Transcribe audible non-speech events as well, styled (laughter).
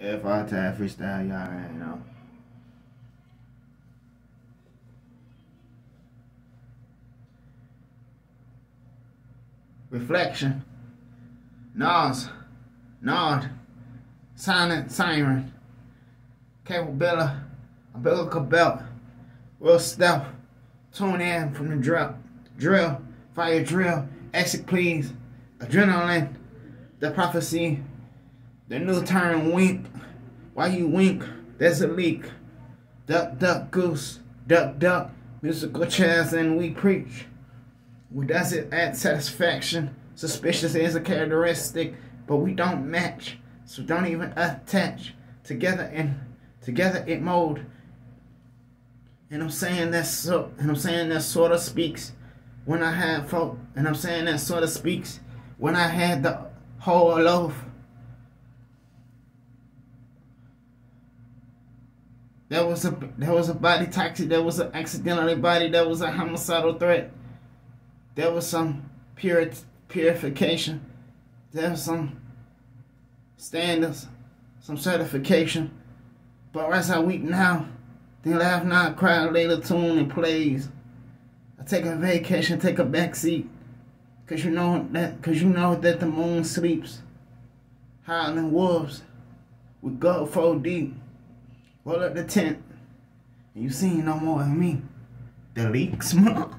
If I tag freestyle, y'all already know. Reflection. Nas. Nod. Silent Siren. Capability. Umbilical belt. Will step. Tune in from the drill. Drill. Fire drill. Exit please. Adrenaline. The prophecy. The new turn wink. Why you wink? There's a leak. Duck, duck, goose. Duck, duck. Musical chairs and we preach. Well, does it add satisfaction? Suspicious is a characteristic, but we don't match. So don't even attach. Together and together it mold. And I'm saying that so and I'm saying that sort of speaks when I had folk and I'm saying that sort of speaks when I had the whole loaf. There was a there was a body toxic, there was an accidentally body, there was a homicidal threat. There was some pure purification. There was some standards, some certification. But as I weep now, then laugh not, cry, later, tune and plays. I take a vacation, take a back seat. Cause you know that cause you know that the moon sleeps. Howling wolves we go four deep. Roll up the tent. You see no more of me. The leaks, (laughs)